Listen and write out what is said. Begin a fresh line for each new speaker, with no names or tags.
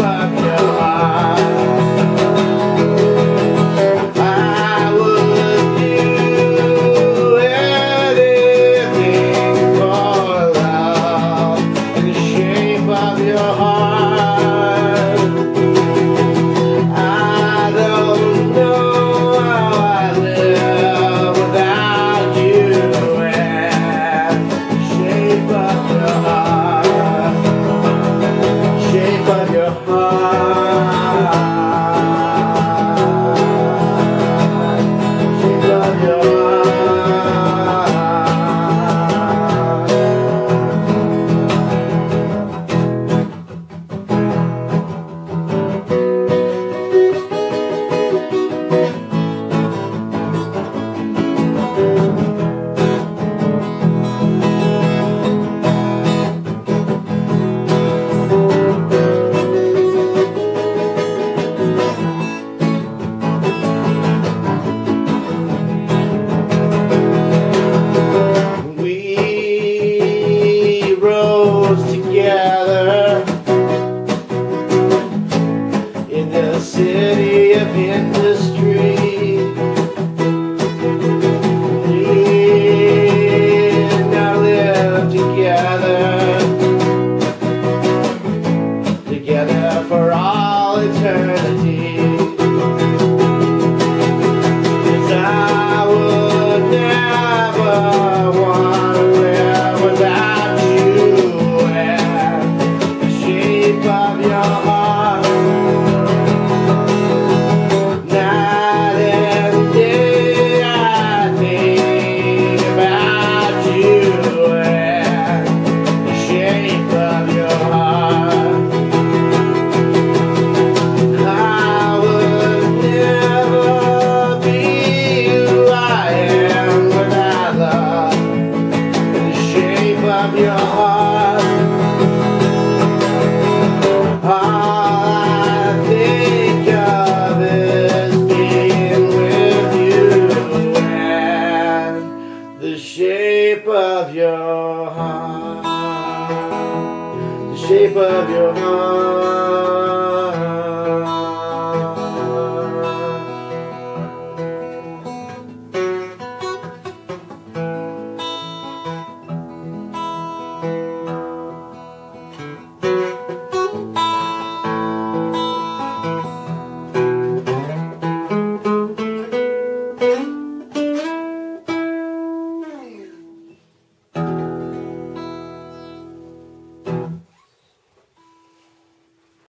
love you. live in this dream. the shape of your heart, the shape of your heart.